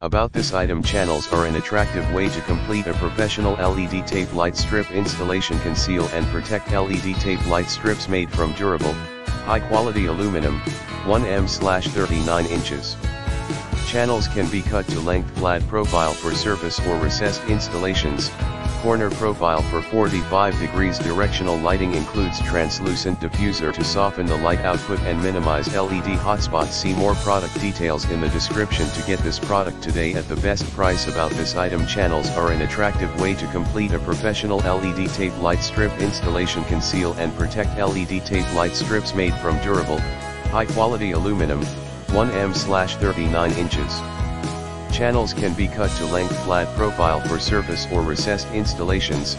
About this item channels are an attractive way to complete a professional LED tape light strip installation conceal and protect LED tape light strips made from durable, high quality aluminum, 1M 39 inches. Channels can be cut to length flat profile for surface or recessed installations, corner profile for 45 degrees. Directional lighting includes translucent diffuser to soften the light output and minimize LED hotspots. See more product details in the description to get this product today at the best price about this item. Channels are an attractive way to complete a professional LED tape light strip. Installation conceal and protect LED tape light strips made from durable, high quality aluminum, 1M 39 inches. Channels can be cut to length flat profile for surface or recessed installations,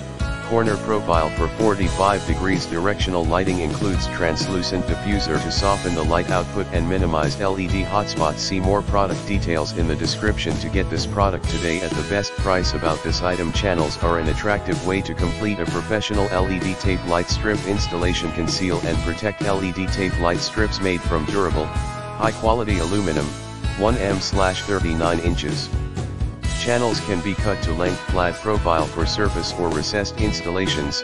corner profile for 45 degrees directional lighting includes translucent diffuser to soften the light output and minimize LED hotspots. See more product details in the description to get this product today at the best price about this item. Channels are an attractive way to complete a professional LED tape light strip installation. Conceal and protect LED tape light strips made from durable, high quality aluminum, 1M 39 inches. Channels can be cut to length flat profile for surface or recessed installations,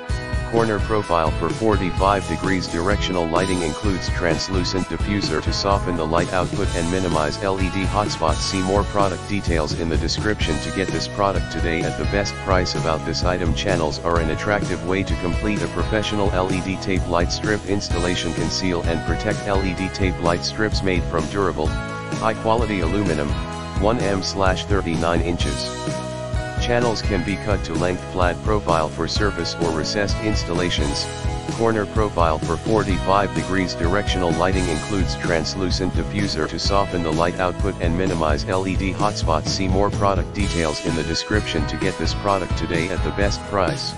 corner profile for 45 degrees directional lighting includes translucent diffuser to soften the light output and minimize LED hotspots. See more product details in the description to get this product today at the best price about this item. Channels are an attractive way to complete a professional LED tape light strip installation conceal and protect LED tape light strips made from durable, high quality aluminum, 1M 39 inches. Channels can be cut to length flat profile for surface or recessed installations, corner profile for 45 degrees directional lighting includes translucent diffuser to soften the light output and minimize LED hotspots see more product details in the description to get this product today at the best price.